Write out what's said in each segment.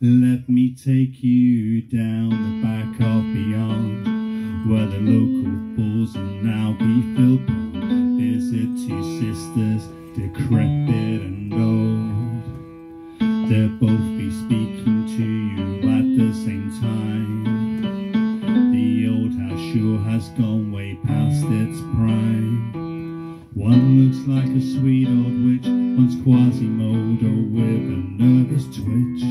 Let me take you down the back of beyond, where the local balls will now be filled on. Visit two sisters, decrepit and old. They'll both be speaking to you at the same time. The old house sure has gone way past its prime. Looks like a sweet old witch, Once Quasimodo with a nervous twitch.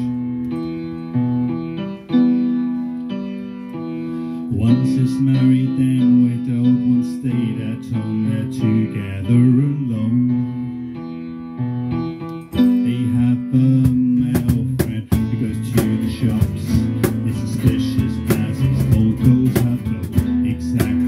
Once is married, then widowed, one stayed at home, they're together alone. They have a male friend who goes to the shops. It's suspicious as his cold goes have flow. Exactly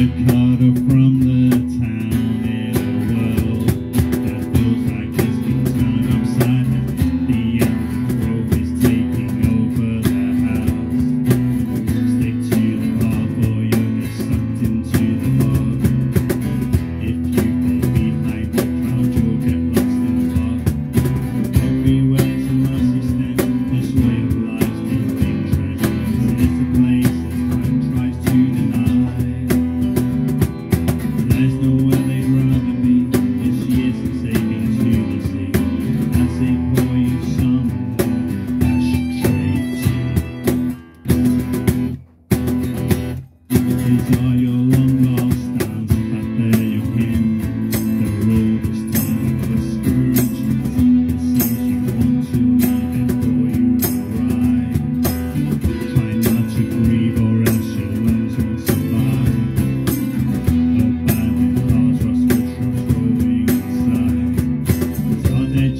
The Carter from There's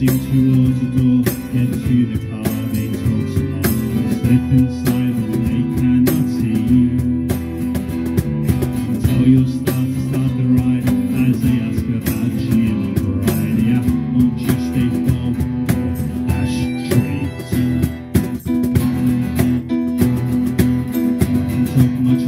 Stretching towards the door, get to the car, they talk so long. Step inside and they cannot see. Tell your staff to start the ride as they ask about cheer on. Yeah, won't you stay home? Ashtray tea. Talk much